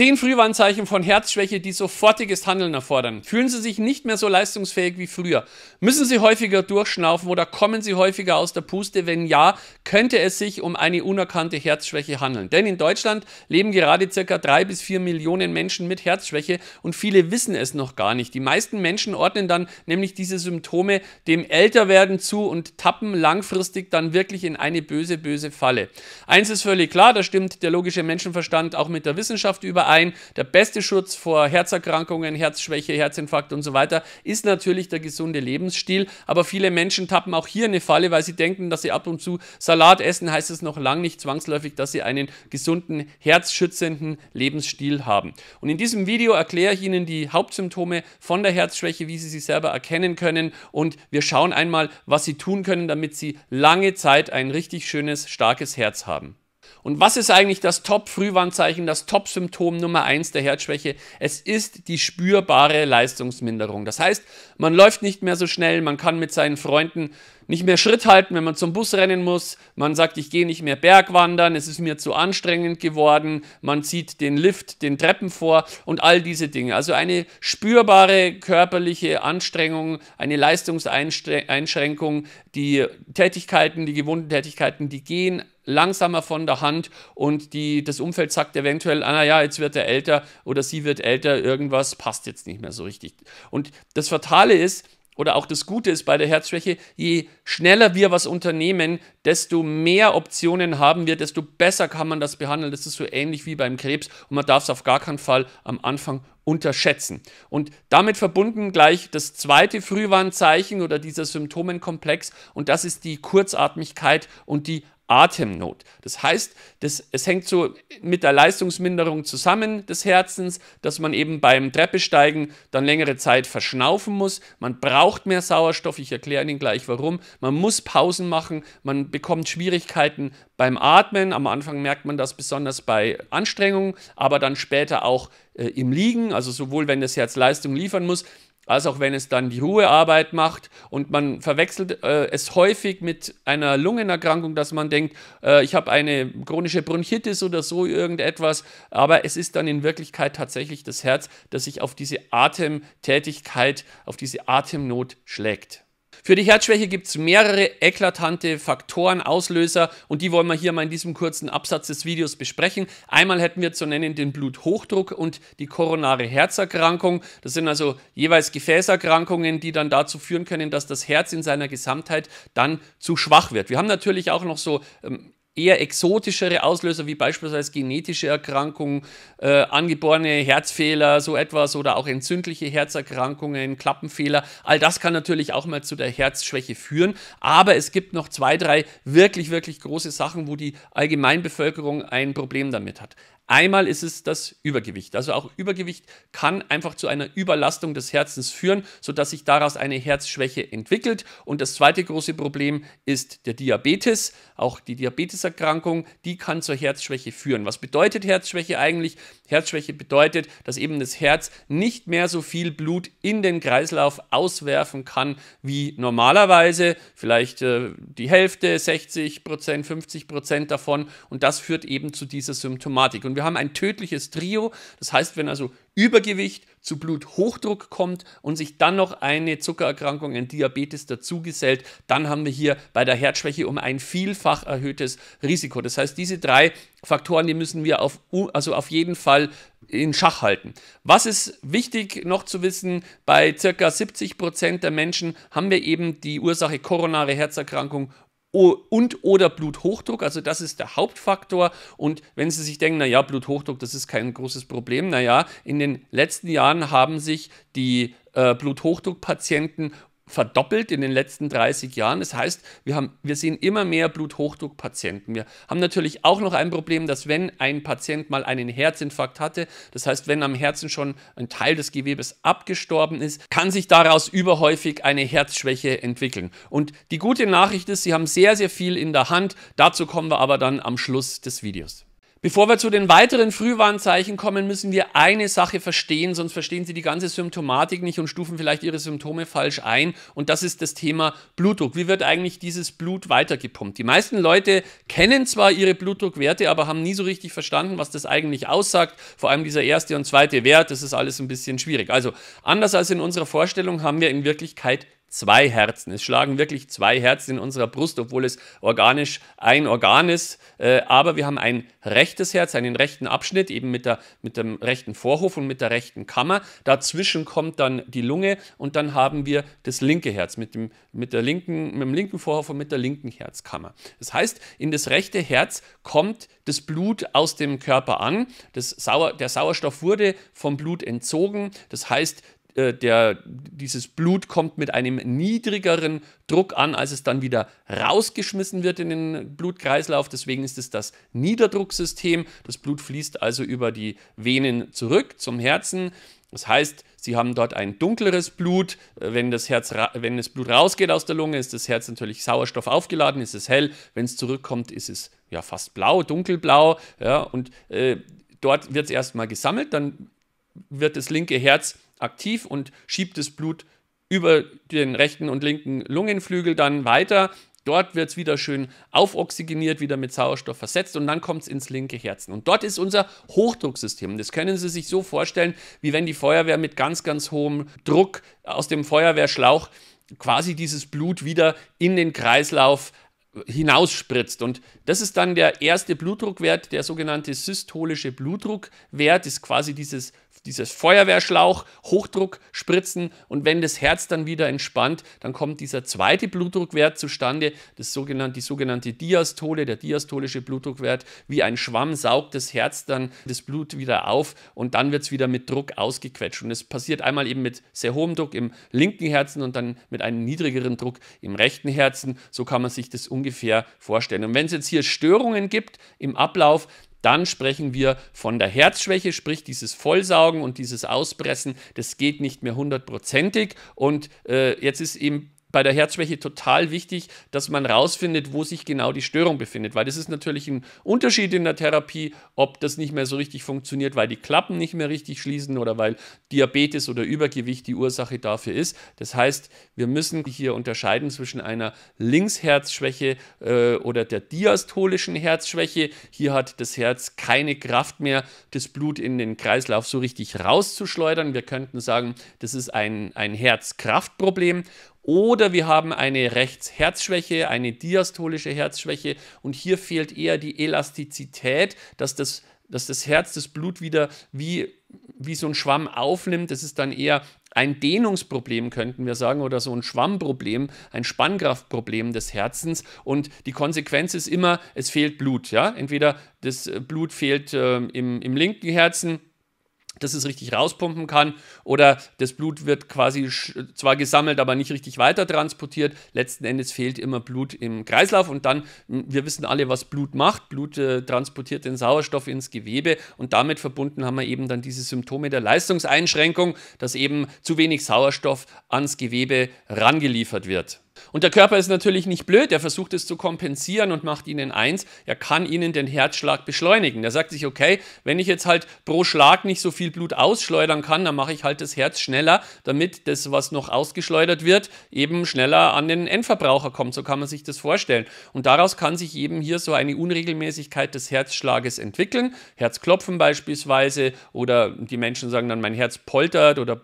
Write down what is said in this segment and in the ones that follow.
Zehn Frühwarnzeichen von Herzschwäche, die sofortiges Handeln erfordern. Fühlen Sie sich nicht mehr so leistungsfähig wie früher? Müssen Sie häufiger durchschnaufen oder kommen Sie häufiger aus der Puste? Wenn ja, könnte es sich um eine unerkannte Herzschwäche handeln. Denn in Deutschland leben gerade circa drei bis vier Millionen Menschen mit Herzschwäche und viele wissen es noch gar nicht. Die meisten Menschen ordnen dann nämlich diese Symptome dem Älterwerden zu und tappen langfristig dann wirklich in eine böse, böse Falle. Eins ist völlig klar, da stimmt der logische Menschenverstand auch mit der Wissenschaft über überein, der beste Schutz vor Herzerkrankungen, Herzschwäche, Herzinfarkt und so weiter ist natürlich der gesunde Lebensstil. Aber viele Menschen tappen auch hier eine Falle, weil sie denken, dass sie ab und zu Salat essen, heißt es noch lange nicht zwangsläufig, dass sie einen gesunden, herzschützenden Lebensstil haben. Und in diesem Video erkläre ich Ihnen die Hauptsymptome von der Herzschwäche, wie Sie sie selber erkennen können und wir schauen einmal, was Sie tun können, damit Sie lange Zeit ein richtig schönes, starkes Herz haben. Und was ist eigentlich das Top-Frühwarnzeichen, das Top-Symptom Nummer 1 der Herzschwäche? Es ist die spürbare Leistungsminderung. Das heißt, man läuft nicht mehr so schnell, man kann mit seinen Freunden nicht mehr Schritt halten, wenn man zum Bus rennen muss. Man sagt, ich gehe nicht mehr Bergwandern, es ist mir zu anstrengend geworden. Man zieht den Lift, den Treppen vor und all diese Dinge. Also eine spürbare körperliche Anstrengung, eine Leistungseinschränkung. Die Tätigkeiten, die gewohnten Tätigkeiten, die gehen langsamer von der Hand und die, das Umfeld sagt eventuell, ah ja, jetzt wird er älter oder sie wird älter, irgendwas passt jetzt nicht mehr so richtig. Und das Fatale ist, oder auch das Gute ist bei der Herzschwäche, je schneller wir was unternehmen, desto mehr Optionen haben wir, desto besser kann man das behandeln. Das ist so ähnlich wie beim Krebs und man darf es auf gar keinen Fall am Anfang unterschätzen. Und damit verbunden gleich das zweite Frühwarnzeichen oder dieser Symptomenkomplex und das ist die Kurzatmigkeit und die Atemnot. Das heißt, das, es hängt so mit der Leistungsminderung zusammen des Herzens, dass man eben beim Treppesteigen dann längere Zeit verschnaufen muss. Man braucht mehr Sauerstoff, ich erkläre Ihnen gleich warum. Man muss Pausen machen, man bekommt Schwierigkeiten beim Atmen. Am Anfang merkt man das besonders bei Anstrengungen, aber dann später auch äh, im Liegen, also sowohl wenn das Herz Leistung liefern muss, als auch wenn es dann die Ruhearbeit macht und man verwechselt äh, es häufig mit einer Lungenerkrankung, dass man denkt, äh, ich habe eine chronische Bronchitis oder so irgendetwas, aber es ist dann in Wirklichkeit tatsächlich das Herz, das sich auf diese Atemtätigkeit, auf diese Atemnot schlägt. Für die Herzschwäche gibt es mehrere eklatante Faktoren, Auslöser und die wollen wir hier mal in diesem kurzen Absatz des Videos besprechen. Einmal hätten wir zu nennen den Bluthochdruck und die koronare Herzerkrankung. Das sind also jeweils Gefäßerkrankungen, die dann dazu führen können, dass das Herz in seiner Gesamtheit dann zu schwach wird. Wir haben natürlich auch noch so ähm, eher exotischere Auslöser wie beispielsweise genetische Erkrankungen, äh, angeborene Herzfehler, so etwas oder auch entzündliche Herzerkrankungen, Klappenfehler. All das kann natürlich auch mal zu der Herzschwäche führen. Aber es gibt noch zwei, drei wirklich, wirklich große Sachen, wo die Allgemeinbevölkerung ein Problem damit hat. Einmal ist es das Übergewicht. Also auch Übergewicht kann einfach zu einer Überlastung des Herzens führen, sodass sich daraus eine Herzschwäche entwickelt. Und das zweite große Problem ist der Diabetes. Auch die Diabeteserkrankung, die kann zur Herzschwäche führen. Was bedeutet Herzschwäche eigentlich? Herzschwäche bedeutet, dass eben das Herz nicht mehr so viel Blut in den Kreislauf auswerfen kann wie normalerweise. Vielleicht äh, die Hälfte, 60 Prozent, 50 Prozent davon. Und das führt eben zu dieser Symptomatik. Und wir haben ein tödliches Trio. Das heißt, wenn also Übergewicht zu Bluthochdruck kommt und sich dann noch eine Zuckererkrankung, ein Diabetes dazugesellt, dann haben wir hier bei der Herzschwäche um ein vielfach erhöhtes Risiko. Das heißt, diese drei Faktoren, die müssen wir auf, also auf jeden Fall in Schach halten. Was ist wichtig noch zu wissen? Bei circa 70 Prozent der Menschen haben wir eben die Ursache koronare Herzerkrankung und oder Bluthochdruck, also das ist der Hauptfaktor. Und wenn Sie sich denken, naja, Bluthochdruck, das ist kein großes Problem, naja, in den letzten Jahren haben sich die äh, Bluthochdruckpatienten verdoppelt in den letzten 30 Jahren. Das heißt, wir, haben, wir sehen immer mehr Bluthochdruckpatienten. Wir haben natürlich auch noch ein Problem, dass wenn ein Patient mal einen Herzinfarkt hatte, das heißt, wenn am Herzen schon ein Teil des Gewebes abgestorben ist, kann sich daraus überhäufig eine Herzschwäche entwickeln. Und die gute Nachricht ist, Sie haben sehr, sehr viel in der Hand. Dazu kommen wir aber dann am Schluss des Videos. Bevor wir zu den weiteren Frühwarnzeichen kommen, müssen wir eine Sache verstehen, sonst verstehen Sie die ganze Symptomatik nicht und stufen vielleicht Ihre Symptome falsch ein. Und das ist das Thema Blutdruck. Wie wird eigentlich dieses Blut weitergepumpt? Die meisten Leute kennen zwar ihre Blutdruckwerte, aber haben nie so richtig verstanden, was das eigentlich aussagt. Vor allem dieser erste und zweite Wert, das ist alles ein bisschen schwierig. Also anders als in unserer Vorstellung haben wir in Wirklichkeit zwei Herzen. Es schlagen wirklich zwei Herzen in unserer Brust, obwohl es organisch ein Organ ist. Äh, aber wir haben ein rechtes Herz, einen rechten Abschnitt, eben mit, der, mit dem rechten Vorhof und mit der rechten Kammer. Dazwischen kommt dann die Lunge und dann haben wir das linke Herz mit dem, mit der linken, mit dem linken Vorhof und mit der linken Herzkammer. Das heißt, in das rechte Herz kommt das Blut aus dem Körper an. Das Sauer, der Sauerstoff wurde vom Blut entzogen. Das heißt, äh, der, dieses Blut kommt mit einem niedrigeren Druck an, als es dann wieder rausgeschmissen wird in den Blutkreislauf. Deswegen ist es das Niederdrucksystem. Das Blut fließt also über die Venen zurück zum Herzen. Das heißt, Sie haben dort ein dunkleres Blut. Wenn das, Herz, wenn das Blut rausgeht aus der Lunge, ist das Herz natürlich Sauerstoff aufgeladen, ist es hell. Wenn es zurückkommt, ist es ja fast blau, dunkelblau. Ja, und äh, dort wird es erstmal gesammelt, dann wird das linke Herz aktiv und schiebt das Blut über den rechten und linken Lungenflügel dann weiter. Dort wird es wieder schön aufoxygeniert, wieder mit Sauerstoff versetzt und dann kommt es ins linke Herzen. Und dort ist unser Hochdrucksystem. Das können Sie sich so vorstellen, wie wenn die Feuerwehr mit ganz, ganz hohem Druck aus dem Feuerwehrschlauch quasi dieses Blut wieder in den Kreislauf hinausspritzt. Und das ist dann der erste Blutdruckwert, der sogenannte systolische Blutdruckwert, ist quasi dieses dieses Feuerwehrschlauch, Hochdruck spritzen und wenn das Herz dann wieder entspannt, dann kommt dieser zweite Blutdruckwert zustande, das sogenannte, die sogenannte Diastole, der diastolische Blutdruckwert. Wie ein Schwamm saugt das Herz dann das Blut wieder auf und dann wird es wieder mit Druck ausgequetscht. Und es passiert einmal eben mit sehr hohem Druck im linken Herzen und dann mit einem niedrigeren Druck im rechten Herzen. So kann man sich das ungefähr vorstellen. Und wenn es jetzt hier Störungen gibt im Ablauf, dann sprechen wir von der Herzschwäche, sprich dieses Vollsaugen und dieses Auspressen, das geht nicht mehr hundertprozentig. Und äh, jetzt ist eben bei der Herzschwäche total wichtig, dass man rausfindet, wo sich genau die Störung befindet, weil das ist natürlich ein Unterschied in der Therapie, ob das nicht mehr so richtig funktioniert, weil die Klappen nicht mehr richtig schließen oder weil Diabetes oder Übergewicht die Ursache dafür ist. Das heißt, wir müssen hier unterscheiden zwischen einer Linksherzschwäche äh, oder der diastolischen Herzschwäche. Hier hat das Herz keine Kraft mehr, das Blut in den Kreislauf so richtig rauszuschleudern. Wir könnten sagen, das ist ein, ein Herzkraftproblem oder wir haben eine Rechtsherzschwäche, eine diastolische Herzschwäche und hier fehlt eher die Elastizität, dass das, dass das Herz das Blut wieder wie, wie so ein Schwamm aufnimmt. Das ist dann eher ein Dehnungsproblem, könnten wir sagen, oder so ein Schwammproblem, ein Spannkraftproblem des Herzens. Und die Konsequenz ist immer, es fehlt Blut. Ja? Entweder das Blut fehlt äh, im, im linken Herzen, dass es richtig rauspumpen kann oder das Blut wird quasi zwar gesammelt, aber nicht richtig weiter transportiert. Letzten Endes fehlt immer Blut im Kreislauf und dann, wir wissen alle, was Blut macht. Blut äh, transportiert den Sauerstoff ins Gewebe und damit verbunden haben wir eben dann diese Symptome der Leistungseinschränkung, dass eben zu wenig Sauerstoff ans Gewebe rangeliefert wird. Und der Körper ist natürlich nicht blöd, er versucht es zu kompensieren und macht ihnen eins, er kann ihnen den Herzschlag beschleunigen. Er sagt sich, okay, wenn ich jetzt halt pro Schlag nicht so viel Blut ausschleudern kann, dann mache ich halt das Herz schneller, damit das, was noch ausgeschleudert wird, eben schneller an den Endverbraucher kommt. So kann man sich das vorstellen. Und daraus kann sich eben hier so eine Unregelmäßigkeit des Herzschlages entwickeln. Herzklopfen beispielsweise oder die Menschen sagen dann, mein Herz poltert oder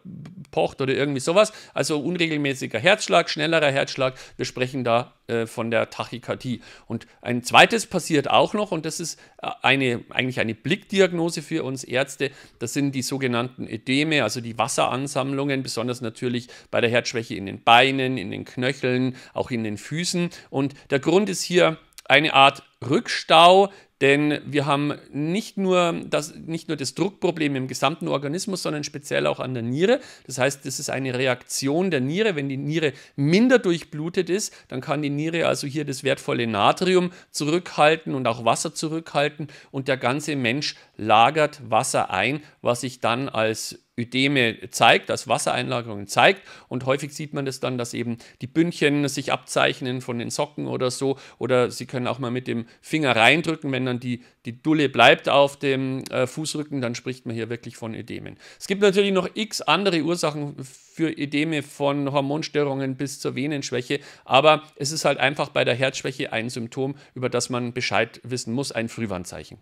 pocht oder irgendwie sowas. Also unregelmäßiger Herzschlag, schnellerer Herzschlag. Wir sprechen da äh, von der Tachykardie. Und ein zweites passiert auch noch und das ist äh, eine, eigentlich eine Blickdiagnose für uns Ärzte. Das sind die sogenannten Ödeme, also die Wasseransammlungen, besonders natürlich bei der Herzschwäche in den Beinen, in den Knöcheln, auch in den Füßen. Und der Grund ist hier eine Art Rückstau denn wir haben nicht nur, das, nicht nur das Druckproblem im gesamten Organismus, sondern speziell auch an der Niere. Das heißt, das ist eine Reaktion der Niere. Wenn die Niere minder durchblutet ist, dann kann die Niere also hier das wertvolle Natrium zurückhalten und auch Wasser zurückhalten und der ganze Mensch lagert Wasser ein, was sich dann als Ödeme zeigt, dass Wassereinlagerungen zeigt. Und häufig sieht man das dann, dass eben die Bündchen sich abzeichnen von den Socken oder so. Oder Sie können auch mal mit dem Finger reindrücken, wenn dann die, die Dulle bleibt auf dem äh, Fußrücken, dann spricht man hier wirklich von Ödemen. Es gibt natürlich noch x andere Ursachen für Ödeme von Hormonstörungen bis zur Venenschwäche, aber es ist halt einfach bei der Herzschwäche ein Symptom, über das man Bescheid wissen muss, ein Frühwarnzeichen.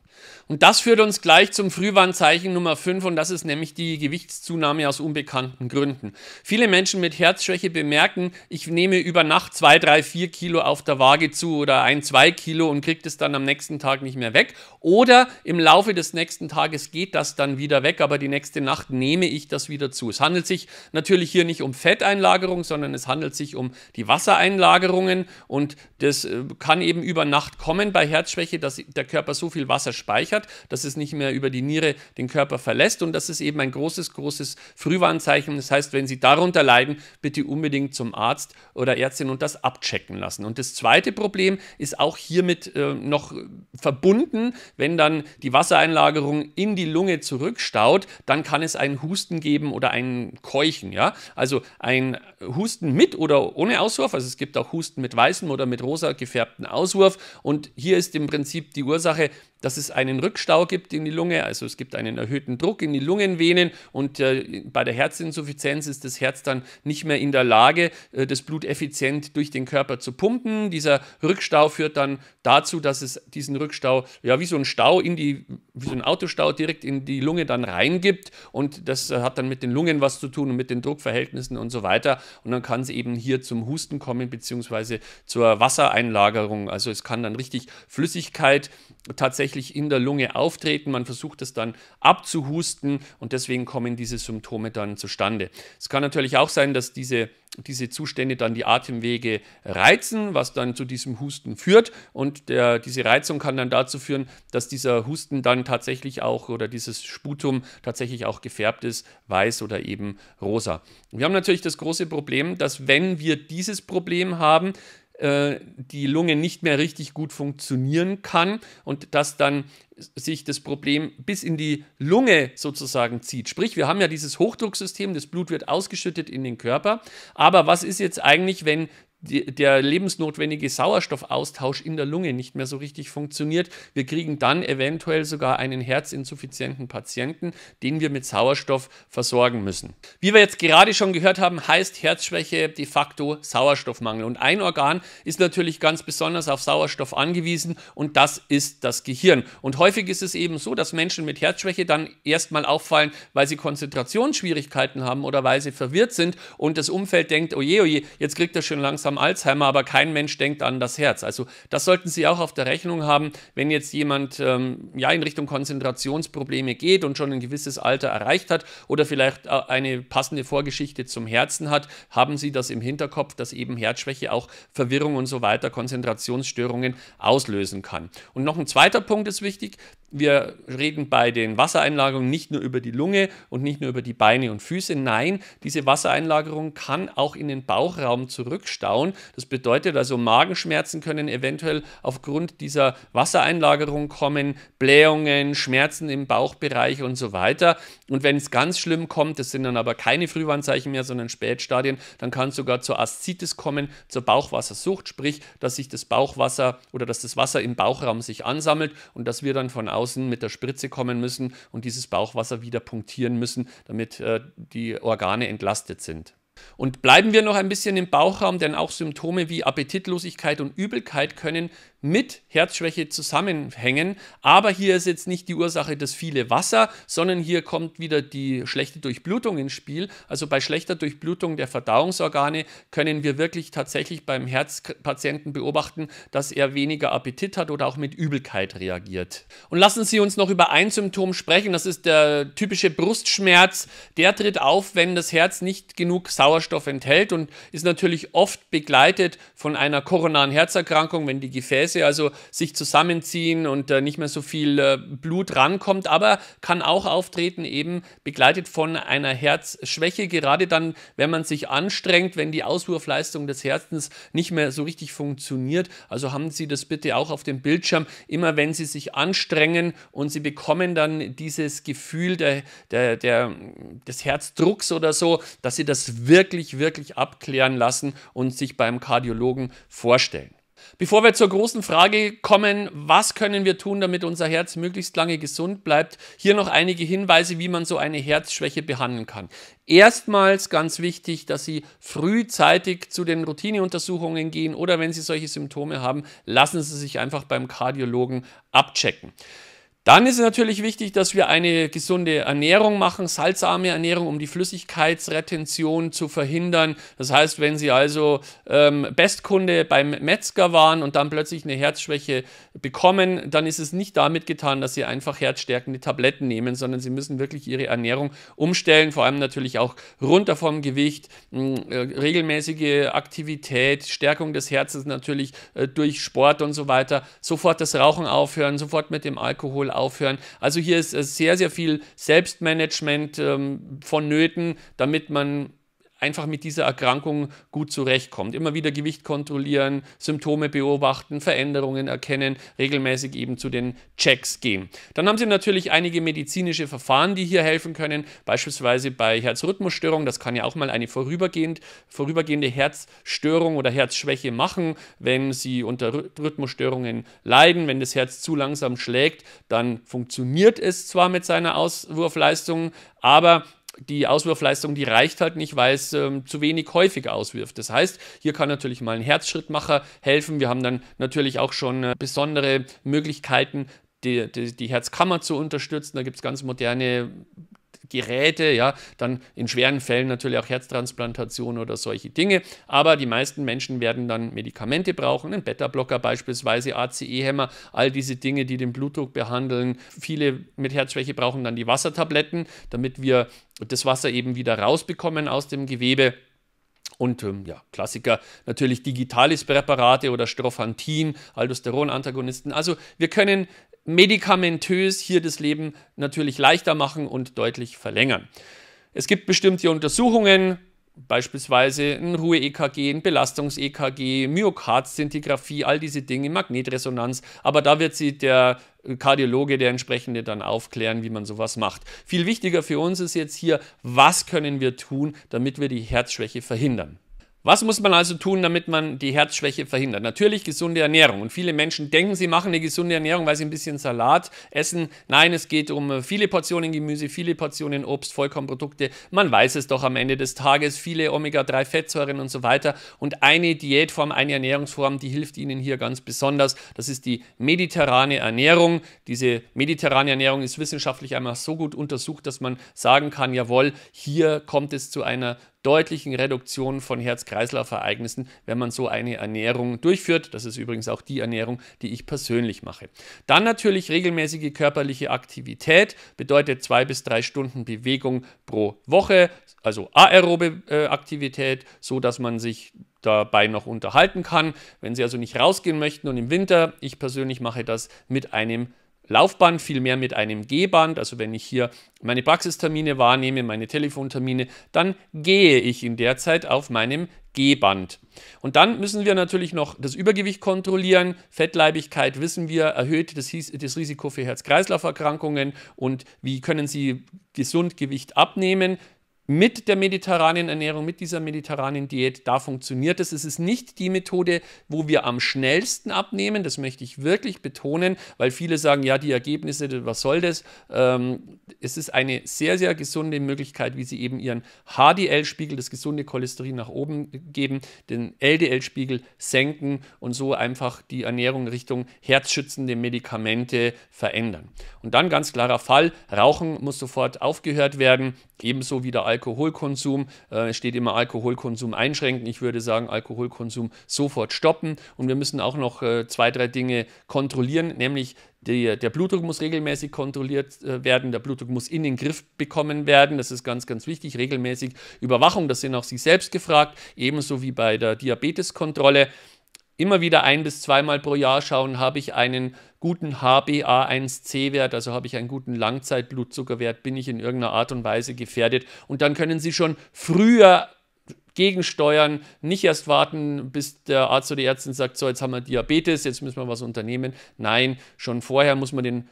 Und das führt uns gleich zum Frühwarnzeichen Nummer 5 und das ist nämlich die Gewichtszunahme aus unbekannten Gründen. Viele Menschen mit Herzschwäche bemerken, ich nehme über Nacht 2, 3, 4 Kilo auf der Waage zu oder 1, 2 Kilo und kriege das dann am nächsten Tag nicht mehr weg. Oder im Laufe des nächsten Tages geht das dann wieder weg, aber die nächste Nacht nehme ich das wieder zu. Es handelt sich natürlich hier nicht um Fetteinlagerung, sondern es handelt sich um die Wassereinlagerungen und das äh, kann eben über Nacht kommen bei Herzschwäche, dass der Körper so viel Wasser speichert, dass es nicht mehr über die Niere den Körper verlässt und das ist eben ein großes, großes Frühwarnzeichen. Das heißt, wenn Sie darunter leiden, bitte unbedingt zum Arzt oder Ärztin und das abchecken lassen. Und das zweite Problem ist auch hiermit äh, noch verbunden, wenn dann die Wassereinlagerung in die Lunge zurückstaut, dann kann es einen Husten geben oder ein Keuchen. Ja? Also ein Husten mit oder ohne Auswurf. Also es gibt auch Husten mit weißem oder mit rosa gefärbten Auswurf. Und hier ist im Prinzip die Ursache dass es einen Rückstau gibt in die Lunge, also es gibt einen erhöhten Druck in die Lungenvenen und äh, bei der Herzinsuffizienz ist das Herz dann nicht mehr in der Lage, äh, das Blut effizient durch den Körper zu pumpen. Dieser Rückstau führt dann dazu, dass es diesen Rückstau, ja, wie so ein Stau in die, wie so ein Autostau direkt in die Lunge dann reingibt und das äh, hat dann mit den Lungen was zu tun und mit den Druckverhältnissen und so weiter und dann kann es eben hier zum Husten kommen, beziehungsweise zur Wassereinlagerung. Also es kann dann richtig Flüssigkeit tatsächlich in der Lunge auftreten. Man versucht es dann abzuhusten und deswegen kommen diese Symptome dann zustande. Es kann natürlich auch sein, dass diese, diese Zustände dann die Atemwege reizen, was dann zu diesem Husten führt. Und der, diese Reizung kann dann dazu führen, dass dieser Husten dann tatsächlich auch oder dieses Sputum tatsächlich auch gefärbt ist, weiß oder eben rosa. Wir haben natürlich das große Problem, dass wenn wir dieses Problem haben, die Lunge nicht mehr richtig gut funktionieren kann und dass dann sich das Problem bis in die Lunge sozusagen zieht. Sprich, wir haben ja dieses Hochdrucksystem, das Blut wird ausgeschüttet in den Körper. Aber was ist jetzt eigentlich, wenn die, der lebensnotwendige Sauerstoffaustausch in der Lunge nicht mehr so richtig funktioniert. Wir kriegen dann eventuell sogar einen herzinsuffizienten Patienten, den wir mit Sauerstoff versorgen müssen. Wie wir jetzt gerade schon gehört haben, heißt Herzschwäche de facto Sauerstoffmangel. Und ein Organ ist natürlich ganz besonders auf Sauerstoff angewiesen und das ist das Gehirn. Und häufig ist es eben so, dass Menschen mit Herzschwäche dann erstmal auffallen, weil sie Konzentrationsschwierigkeiten haben oder weil sie verwirrt sind und das Umfeld denkt, oje, oje, jetzt kriegt er schon langsam am Alzheimer, aber kein Mensch denkt an das Herz. Also das sollten Sie auch auf der Rechnung haben, wenn jetzt jemand ähm, ja in Richtung Konzentrationsprobleme geht und schon ein gewisses Alter erreicht hat oder vielleicht äh, eine passende Vorgeschichte zum Herzen hat, haben Sie das im Hinterkopf, dass eben Herzschwäche auch Verwirrung und so weiter, Konzentrationsstörungen auslösen kann. Und noch ein zweiter Punkt ist wichtig, wir reden bei den Wassereinlagerungen nicht nur über die Lunge und nicht nur über die Beine und Füße. Nein, diese Wassereinlagerung kann auch in den Bauchraum zurückstauen. Das bedeutet also, Magenschmerzen können eventuell aufgrund dieser Wassereinlagerung kommen, Blähungen, Schmerzen im Bauchbereich und so weiter. Und wenn es ganz schlimm kommt, das sind dann aber keine Frühwarnzeichen mehr, sondern Spätstadien, dann kann es sogar zur Aszitis kommen, zur Bauchwassersucht, sprich, dass sich das Bauchwasser oder dass das Wasser im Bauchraum sich ansammelt und dass wir dann von außen außen mit der Spritze kommen müssen und dieses Bauchwasser wieder punktieren müssen, damit äh, die Organe entlastet sind. Und bleiben wir noch ein bisschen im Bauchraum, denn auch Symptome wie Appetitlosigkeit und Übelkeit können mit Herzschwäche zusammenhängen. Aber hier ist jetzt nicht die Ursache das viele Wasser, sondern hier kommt wieder die schlechte Durchblutung ins Spiel. Also bei schlechter Durchblutung der Verdauungsorgane können wir wirklich tatsächlich beim Herzpatienten beobachten, dass er weniger Appetit hat oder auch mit Übelkeit reagiert. Und lassen Sie uns noch über ein Symptom sprechen. Das ist der typische Brustschmerz. Der tritt auf, wenn das Herz nicht genug Sauerstoff enthält und ist natürlich oft begleitet von einer koronaren Herzerkrankung, wenn die Gefäße Gefäße also sich zusammenziehen und äh, nicht mehr so viel äh, Blut rankommt, aber kann auch auftreten, eben begleitet von einer Herzschwäche, gerade dann, wenn man sich anstrengt, wenn die Auswurfleistung des Herzens nicht mehr so richtig funktioniert. Also haben Sie das bitte auch auf dem Bildschirm, immer wenn Sie sich anstrengen und Sie bekommen dann dieses Gefühl der, der, der, des Herzdrucks oder so, dass Sie das wirklich, wirklich abklären lassen und sich beim Kardiologen vorstellen. Bevor wir zur großen Frage kommen, was können wir tun, damit unser Herz möglichst lange gesund bleibt, hier noch einige Hinweise, wie man so eine Herzschwäche behandeln kann. Erstmals ganz wichtig, dass Sie frühzeitig zu den Routineuntersuchungen gehen oder wenn Sie solche Symptome haben, lassen Sie sich einfach beim Kardiologen abchecken. Dann ist es natürlich wichtig, dass wir eine gesunde Ernährung machen, salzarme Ernährung, um die Flüssigkeitsretention zu verhindern. Das heißt, wenn Sie also ähm, Bestkunde beim Metzger waren und dann plötzlich eine Herzschwäche bekommen, dann ist es nicht damit getan, dass Sie einfach herzstärkende Tabletten nehmen, sondern Sie müssen wirklich Ihre Ernährung umstellen, vor allem natürlich auch runter vom Gewicht, mh, äh, regelmäßige Aktivität, Stärkung des Herzens natürlich äh, durch Sport und so weiter, sofort das Rauchen aufhören, sofort mit dem Alkohol aufhören. Also hier ist sehr, sehr viel Selbstmanagement ähm, vonnöten, damit man einfach mit dieser Erkrankung gut zurechtkommt. Immer wieder Gewicht kontrollieren, Symptome beobachten, Veränderungen erkennen, regelmäßig eben zu den Checks gehen. Dann haben Sie natürlich einige medizinische Verfahren, die hier helfen können, beispielsweise bei Herzrhythmusstörungen. Das kann ja auch mal eine vorübergehend, vorübergehende Herzstörung oder Herzschwäche machen. Wenn Sie unter Rhythmusstörungen leiden, wenn das Herz zu langsam schlägt, dann funktioniert es zwar mit seiner Auswurfleistung, aber die Auswurfleistung, die reicht halt nicht, weil es ähm, zu wenig häufig auswirft. Das heißt, hier kann natürlich mal ein Herzschrittmacher helfen. Wir haben dann natürlich auch schon äh, besondere Möglichkeiten, die, die, die Herzkammer zu unterstützen. Da gibt es ganz moderne Geräte, ja, dann in schweren Fällen natürlich auch Herztransplantation oder solche Dinge. Aber die meisten Menschen werden dann Medikamente brauchen, einen Beta-Blocker beispielsweise, ACE-Hämmer, all diese Dinge, die den Blutdruck behandeln. Viele mit Herzschwäche brauchen dann die Wassertabletten, damit wir das Wasser eben wieder rausbekommen aus dem Gewebe. Und ähm, ja, Klassiker natürlich Digitalis-Präparate oder Strophantin, Aldosteron-Antagonisten. Also wir können medikamentös hier das Leben natürlich leichter machen und deutlich verlängern. Es gibt bestimmte Untersuchungen, beispielsweise ein Ruhe-EKG, ein Belastungs-EKG, Myokardzintigraphie, all diese Dinge, Magnetresonanz, aber da wird sie der Kardiologe, der entsprechende dann aufklären, wie man sowas macht. Viel wichtiger für uns ist jetzt hier, was können wir tun, damit wir die Herzschwäche verhindern. Was muss man also tun, damit man die Herzschwäche verhindert? Natürlich gesunde Ernährung. Und viele Menschen denken, sie machen eine gesunde Ernährung, weil sie ein bisschen Salat essen. Nein, es geht um viele Portionen Gemüse, viele Portionen Obst, Vollkornprodukte. Man weiß es doch am Ende des Tages, viele Omega-3-Fettsäuren und so weiter. Und eine Diätform, eine Ernährungsform, die hilft Ihnen hier ganz besonders. Das ist die mediterrane Ernährung. Diese mediterrane Ernährung ist wissenschaftlich einmal so gut untersucht, dass man sagen kann, jawohl, hier kommt es zu einer deutlichen Reduktion von Herz-Kreislauf-Ereignissen, wenn man so eine Ernährung durchführt. Das ist übrigens auch die Ernährung, die ich persönlich mache. Dann natürlich regelmäßige körperliche Aktivität, bedeutet zwei bis drei Stunden Bewegung pro Woche, also aerobe äh, Aktivität, so dass man sich dabei noch unterhalten kann. Wenn Sie also nicht rausgehen möchten und im Winter, ich persönlich mache das mit einem Laufband, vielmehr mit einem Gehband. Also wenn ich hier meine Praxistermine wahrnehme, meine Telefontermine, dann gehe ich in der Zeit auf meinem Gehband. Und dann müssen wir natürlich noch das Übergewicht kontrollieren. Fettleibigkeit wissen wir, erhöht das, das Risiko für Herz-Kreislauf-Erkrankungen. Und wie können Sie gesund Gewicht abnehmen? Mit der mediterranen Ernährung, mit dieser mediterranen Diät, da funktioniert es. Es ist nicht die Methode, wo wir am schnellsten abnehmen, das möchte ich wirklich betonen, weil viele sagen, ja, die Ergebnisse, was soll das? Ähm, es ist eine sehr, sehr gesunde Möglichkeit, wie Sie eben Ihren HDL-Spiegel, das gesunde Cholesterin nach oben geben, den LDL-Spiegel senken und so einfach die Ernährung Richtung herzschützende Medikamente verändern. Und dann ganz klarer Fall, Rauchen muss sofort aufgehört werden, ebenso wie der Alkoholkonsum. Äh, es steht immer Alkoholkonsum einschränken. Ich würde sagen, Alkoholkonsum sofort stoppen. Und wir müssen auch noch äh, zwei, drei Dinge kontrollieren, nämlich die, der Blutdruck muss regelmäßig kontrolliert äh, werden, der Blutdruck muss in den Griff bekommen werden, das ist ganz, ganz wichtig, regelmäßig Überwachung, das sind auch Sie selbst gefragt, ebenso wie bei der Diabeteskontrolle. Immer wieder ein bis zweimal pro Jahr schauen, habe ich einen guten HbA1c-Wert, also habe ich einen guten Langzeitblutzuckerwert, bin ich in irgendeiner Art und Weise gefährdet. Und dann können Sie schon früher gegensteuern, nicht erst warten, bis der Arzt oder die Ärztin sagt, so jetzt haben wir Diabetes, jetzt müssen wir was unternehmen. Nein, schon vorher muss man den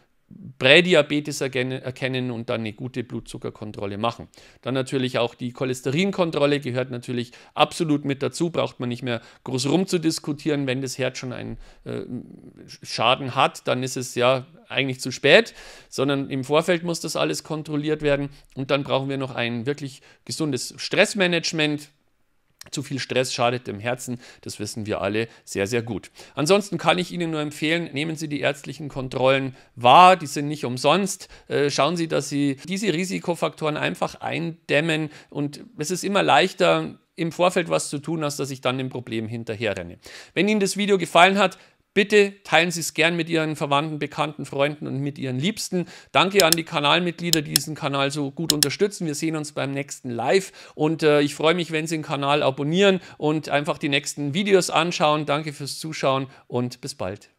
Prädiabetes erkennen und dann eine gute Blutzuckerkontrolle machen. Dann natürlich auch die Cholesterinkontrolle gehört natürlich absolut mit dazu, braucht man nicht mehr groß rumzudiskutieren. Wenn das Herz schon einen äh, Schaden hat, dann ist es ja eigentlich zu spät, sondern im Vorfeld muss das alles kontrolliert werden und dann brauchen wir noch ein wirklich gesundes Stressmanagement zu viel Stress schadet dem Herzen, das wissen wir alle sehr, sehr gut. Ansonsten kann ich Ihnen nur empfehlen, nehmen Sie die ärztlichen Kontrollen wahr, die sind nicht umsonst. Äh, schauen Sie, dass Sie diese Risikofaktoren einfach eindämmen und es ist immer leichter, im Vorfeld was zu tun, als dass ich dann dem Problem hinterherrenne. Wenn Ihnen das Video gefallen hat, Bitte teilen Sie es gern mit Ihren Verwandten, Bekannten, Freunden und mit Ihren Liebsten. Danke an die Kanalmitglieder, die diesen Kanal so gut unterstützen. Wir sehen uns beim nächsten Live und äh, ich freue mich, wenn Sie den Kanal abonnieren und einfach die nächsten Videos anschauen. Danke fürs Zuschauen und bis bald.